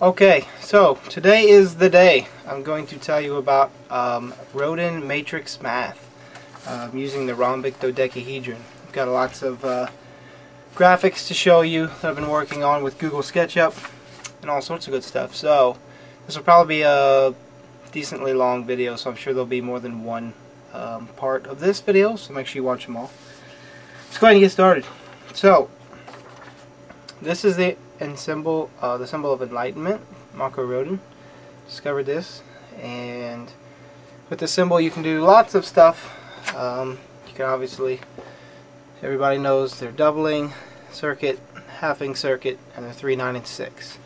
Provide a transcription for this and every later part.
Okay, so today is the day. I'm going to tell you about um, Rodin matrix math um, using the rhombic dodecahedron. I've got lots of uh, graphics to show you that I've been working on with Google SketchUp and all sorts of good stuff. So this will probably be a decently long video, so I'm sure there'll be more than one um, part of this video, so make sure you watch them all. Let's go ahead and get started. So, this is the and symbol, uh, the symbol of enlightenment. Marko Rodin discovered this, and with the symbol you can do lots of stuff. Um, you can obviously, everybody knows they're doubling circuit, halving circuit, and they're 3, 9, and 6.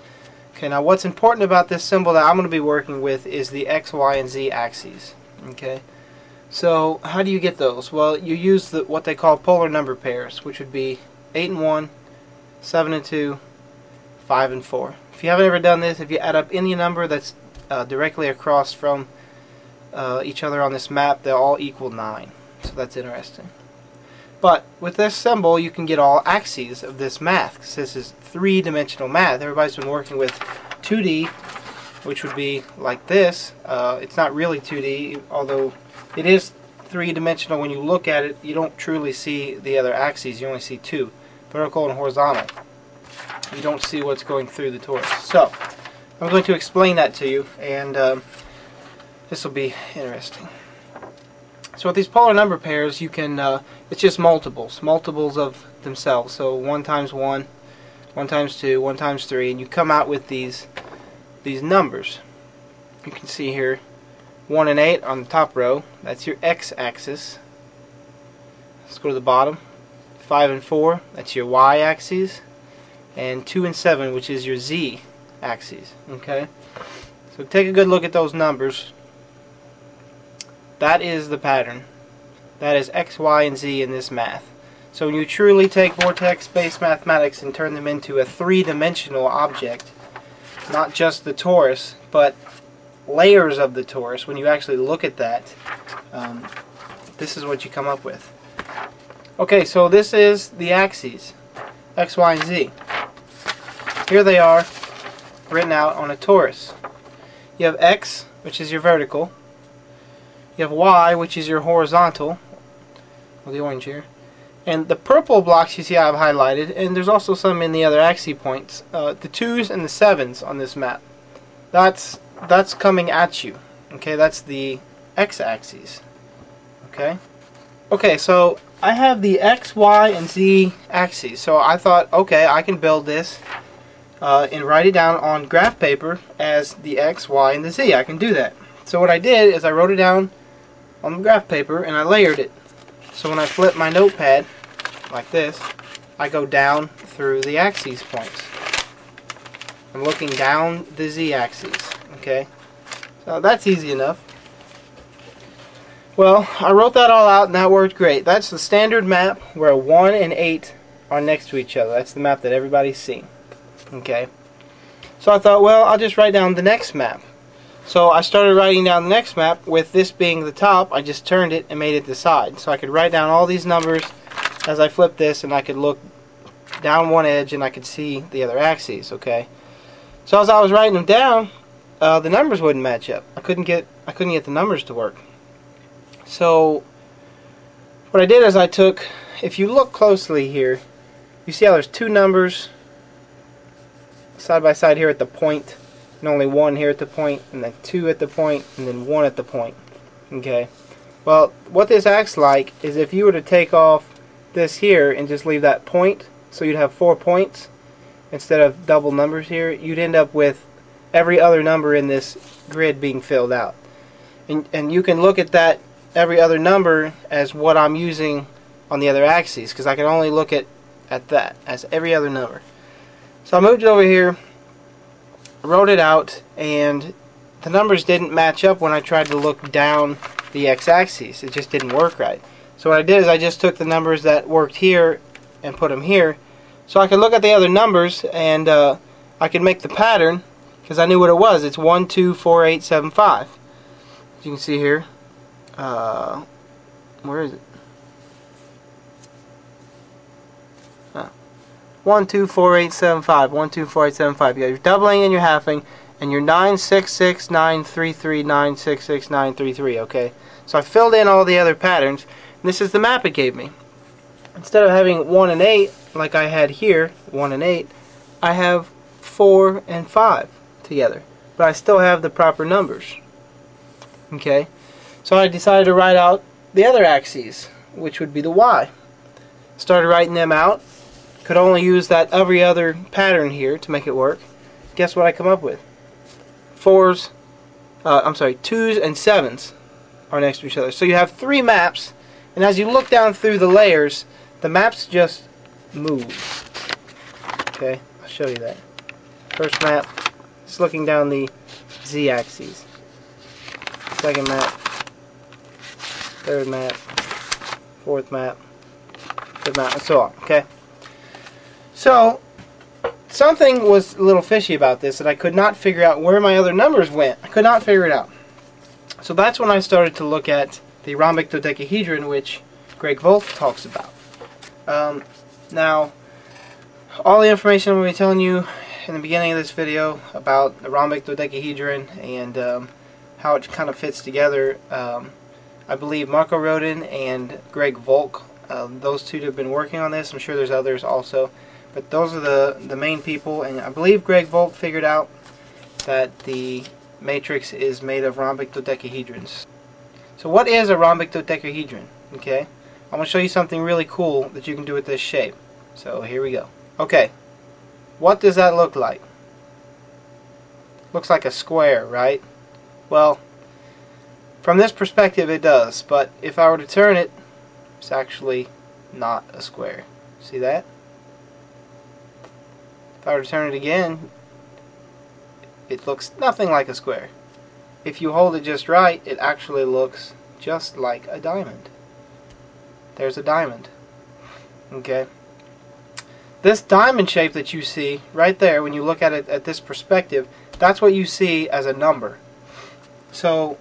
Okay, now what's important about this symbol that I'm going to be working with is the X, Y, and Z axes. Okay, so how do you get those? Well, you use the what they call polar number pairs, which would be 8 and 1, 7 and 2, 5 and 4. If you haven't ever done this, if you add up any number that's uh, directly across from uh, each other on this map, they'll all equal 9. So that's interesting. But with this symbol, you can get all axes of this math, because this is three-dimensional math. Everybody's been working with 2D, which would be like this. Uh, it's not really 2D, although it is three-dimensional. When you look at it, you don't truly see the other axes. You only see two, vertical and horizontal you don't see what's going through the torus. So, I'm going to explain that to you, and um, this will be interesting. So with these polar number pairs, you can, uh, it's just multiples, multiples of themselves. So 1 times 1, 1 times 2, 1 times 3, and you come out with these, these numbers. You can see here 1 and 8 on the top row, that's your x-axis. Let's go to the bottom. 5 and 4, that's your y-axis and 2 and 7 which is your z axes okay? So take a good look at those numbers. That is the pattern. That is x y and z in this math. So when you truly take vortex based mathematics and turn them into a three-dimensional object not just the torus but layers of the torus when you actually look at that um, this is what you come up with. Okay so this is the axes x y and z here they are written out on a torus. You have X, which is your vertical. You have Y, which is your horizontal. Well, the orange here. And the purple blocks you see I've highlighted, and there's also some in the other axis points. Uh, the 2's and the 7's on this map. That's, that's coming at you. Okay, that's the x-axis. Okay? Okay, so I have the x, y, and z axes. So I thought, okay, I can build this uh, and write it down on graph paper as the X, Y, and the Z. I can do that. So what I did is I wrote it down on the graph paper and I layered it. So when I flip my notepad like this, I go down through the axes points. I'm looking down the z-axis. Okay, so that's easy enough. Well, I wrote that all out and that worked great. That's the standard map where 1 and 8 are next to each other. That's the map that everybody's seen. Okay. So I thought, well, I'll just write down the next map. So I started writing down the next map with this being the top. I just turned it and made it the side. So I could write down all these numbers as I flipped this and I could look down one edge and I could see the other axes, okay? So as I was writing them down, uh, the numbers wouldn't match up. I couldn't get I couldn't get the numbers to work. So what I did is I took if you look closely here, you see how there's two numbers side by side here at the point and only one here at the point and then two at the point and then one at the point. Okay. Well what this acts like is if you were to take off this here and just leave that point so you'd have four points instead of double numbers here you'd end up with every other number in this grid being filled out. And, and you can look at that every other number as what I'm using on the other axes because I can only look at at that as every other number so I moved it over here, wrote it out, and the numbers didn't match up when I tried to look down the x-axis. It just didn't work right. So what I did is I just took the numbers that worked here and put them here. So I could look at the other numbers and uh, I could make the pattern because I knew what it was. It's 1, 2, 4, 8, 7, 5. As you can see here. Uh, where is it? 1, 2, 4, 8, 7, 5. 1, 2, 4, 8, 7, 5. You got your doubling and your halving, and your 9, 6, 6, 9, 3, 3, 9, 6, 6, 9, 3, 3, okay? So I filled in all the other patterns. This is the map it gave me. Instead of having 1 and 8, like I had here, 1 and 8, I have 4 and 5 together. But I still have the proper numbers. Okay? So I decided to write out the other axes, which would be the Y. Started writing them out. Could only use that every other pattern here to make it work. Guess what I come up with? Fours, uh, I'm sorry, twos and sevens are next to each other. So you have three maps, and as you look down through the layers, the maps just move. Okay, I'll show you that. First map, just looking down the z-axis. Second map, third map, fourth map, fifth map, and so on. Okay. So something was a little fishy about this that I could not figure out where my other numbers went. I could not figure it out. So that's when I started to look at the rhombic dodecahedron, which Greg Volk talks about. Um, now, all the information I'm going to be telling you in the beginning of this video about the rhombic dodecahedron and um, how it kind of fits together, um, I believe Marko Rodin and Greg Volk, uh, those two have been working on this. I'm sure there's others also. But those are the, the main people, and I believe Greg Volk figured out that the matrix is made of rhombic dodecahedrons. So what is a rhombic dodecahedron? Okay, I'm going to show you something really cool that you can do with this shape. So here we go. Okay, what does that look like? Looks like a square, right? Well, from this perspective it does, but if I were to turn it, it's actually not a square. See that? If I were to turn it again, it looks nothing like a square. If you hold it just right, it actually looks just like a diamond. There's a diamond. Okay. This diamond shape that you see right there, when you look at it at this perspective, that's what you see as a number. So,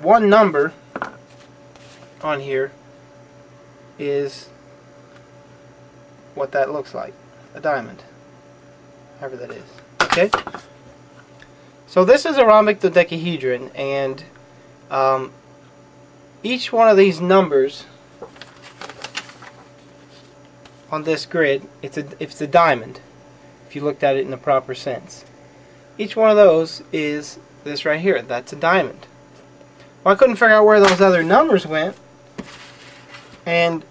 one number on here is what that looks like. A diamond however that is. Okay? So this is a rhombic dodecahedron, and um, each one of these numbers on this grid, it's a, it's a diamond, if you looked at it in the proper sense. Each one of those is this right here. That's a diamond. Well, I couldn't figure out where those other numbers went, and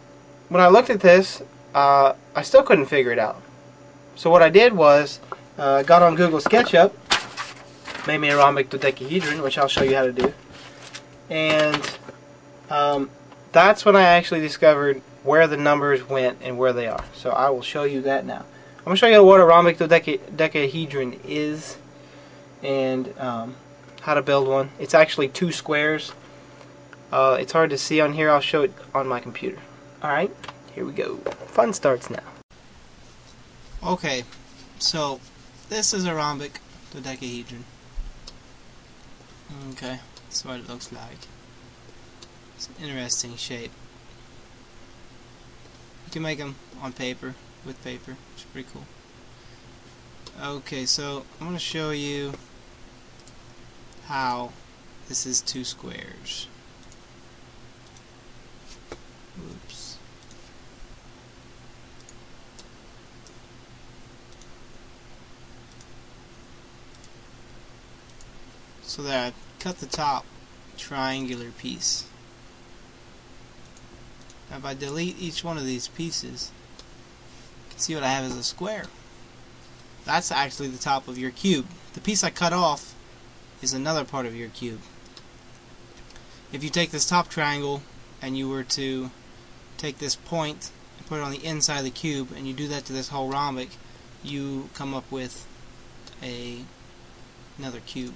when I looked at this, uh, I still couldn't figure it out. So what I did was, uh, got on Google SketchUp, made me a rhombic dodecahedron, which I'll show you how to do. And um, that's when I actually discovered where the numbers went and where they are. So I will show you that now. I'm going to show you what a rhombic dodecahedron is and um, how to build one. It's actually two squares. Uh, it's hard to see on here. I'll show it on my computer. Alright, here we go. Fun starts now. Okay, so this is a rhombic dodecahedron. Okay, that's what it looks like. It's an interesting shape. You can make them on paper, with paper, which is pretty cool. Okay, so I'm going to show you how this is two squares. Oops. So that I cut the top triangular piece. Now if I delete each one of these pieces, you can see what I have is a square. That's actually the top of your cube. The piece I cut off is another part of your cube. If you take this top triangle and you were to take this point and put it on the inside of the cube and you do that to this whole rhombic, you come up with a another cube.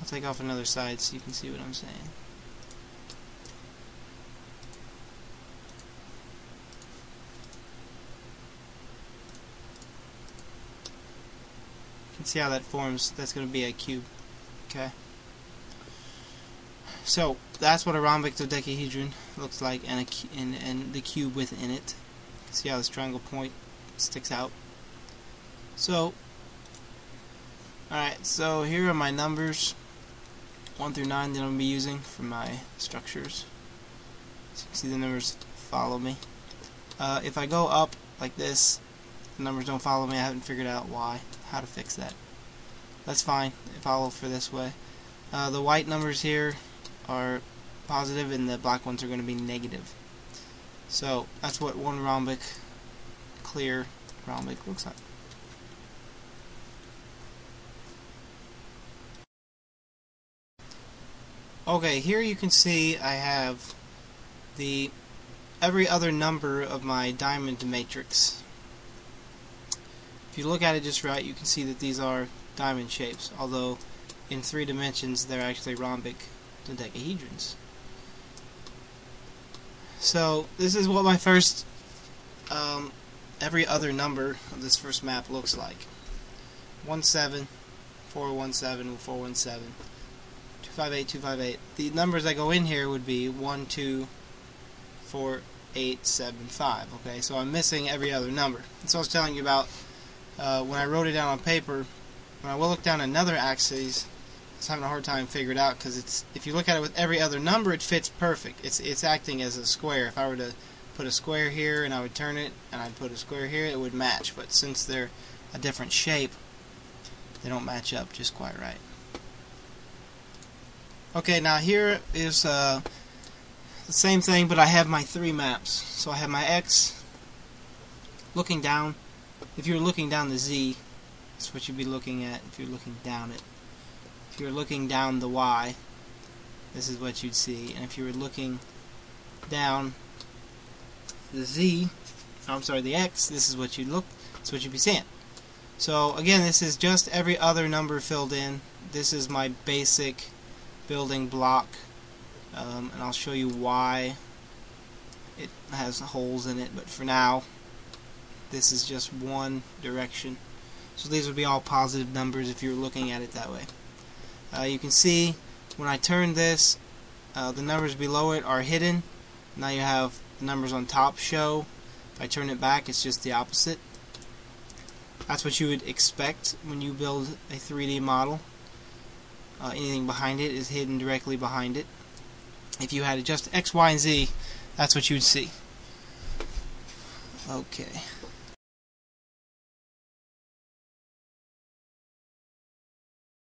I'll take off another side so you can see what I'm saying. You can see how that forms. That's going to be a cube. Okay. So, that's what a rhombic dodecahedron looks like and, a, and, and the cube within it. See how this triangle point sticks out? So, alright, so here are my numbers 1 through 9 that I'm going to be using for my structures. So you can see the numbers follow me. Uh, if I go up like this, the numbers don't follow me. I haven't figured out why, how to fix that. That's fine. Follow for this way. Uh, the white numbers here are positive and the black ones are going to be negative. So that's what one rhombic, clear rhombic looks like. Okay, here you can see I have the every other number of my diamond matrix. If you look at it just right, you can see that these are diamond shapes, although in three dimensions they're actually rhombic dodecahedrons. So this is what my first um, every other number of this first map looks like. 17, 417, 417. 258, 258. The numbers that go in here would be 1, 2, 4, 8, 7, 5. Okay, so I'm missing every other number. And so I was telling you about uh, when I wrote it down on paper. When I will look down another axis, I was having a hard time figuring it out because it's if you look at it with every other number, it fits perfect. It's it's acting as a square. If I were to put a square here and I would turn it and I'd put a square here, it would match. But since they're a different shape, they don't match up just quite right. Okay, now here is uh, the same thing, but I have my three maps. So I have my X looking down. If you're looking down the Z, that's what you'd be looking at if you're looking down it. If you're looking down the Y, this is what you'd see. And if you were looking down the Z, I'm sorry, the X, this is what you'd look, that's what you'd be seeing. So again, this is just every other number filled in. This is my basic building block um, and I'll show you why it has holes in it but for now this is just one direction. So these would be all positive numbers if you're looking at it that way. Uh, you can see when I turn this uh, the numbers below it are hidden. Now you have the numbers on top show. If I turn it back it's just the opposite. That's what you would expect when you build a 3D model uh, anything behind it is hidden directly behind it. If you had just X, Y, and Z, that's what you'd see. Okay.